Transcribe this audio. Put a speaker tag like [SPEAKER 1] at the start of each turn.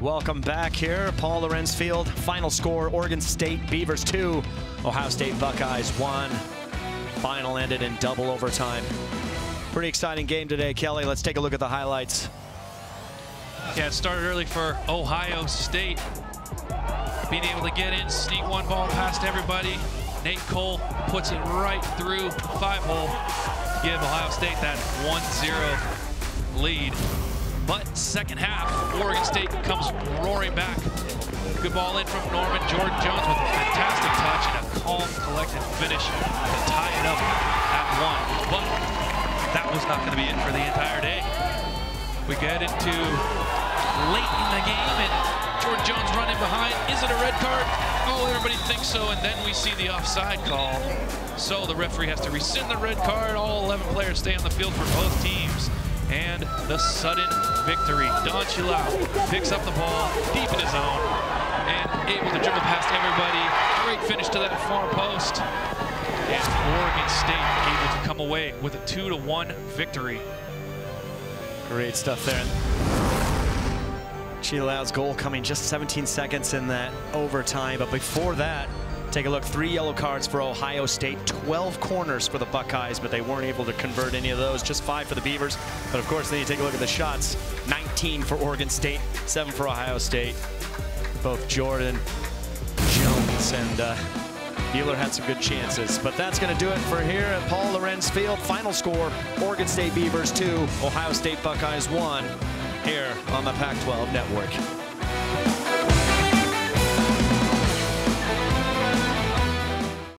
[SPEAKER 1] Welcome back here, Paul Lorenz Field. Final score, Oregon State Beavers 2, Ohio State Buckeyes 1. Final ended in double overtime. Pretty exciting game today, Kelly. Let's take a look at the highlights.
[SPEAKER 2] Yeah, it started early for Ohio State. Being able to get in, sneak one ball past everybody. Nate Cole puts it right through the five hole. Give Ohio State that 1-0 lead. But second half, Oregon State comes roaring back. Good ball in from Norman Jordan Jones with a fantastic touch and a calm, collected finish to tie it up at one. But that was not going to be it for the entire day. We get into late in the game and Jordan Jones running behind. Is it a red card? Oh, everybody thinks so, and then we see the offside call. So the referee has to rescind the red card. All 11 players stay on the field for both teams and the sudden victory. Don Tchilao picks up the ball deep in his zone and able to dribble past everybody. Great finish to that far post. And Oregon State able to come away with a 2 to one victory.
[SPEAKER 1] Great stuff there. Tchilao's goal coming just 17 seconds in that overtime. But before that, Take a look, three yellow cards for Ohio State, 12 corners for the Buckeyes, but they weren't able to convert any of those, just five for the Beavers. But of course, then you take a look at the shots, 19 for Oregon State, seven for Ohio State. Both Jordan, Jones, and uh, had some good chances. But that's going to do it for here at Paul Lorenz Field. Final score, Oregon State Beavers 2, Ohio State Buckeyes 1, here on the Pac-12 Network.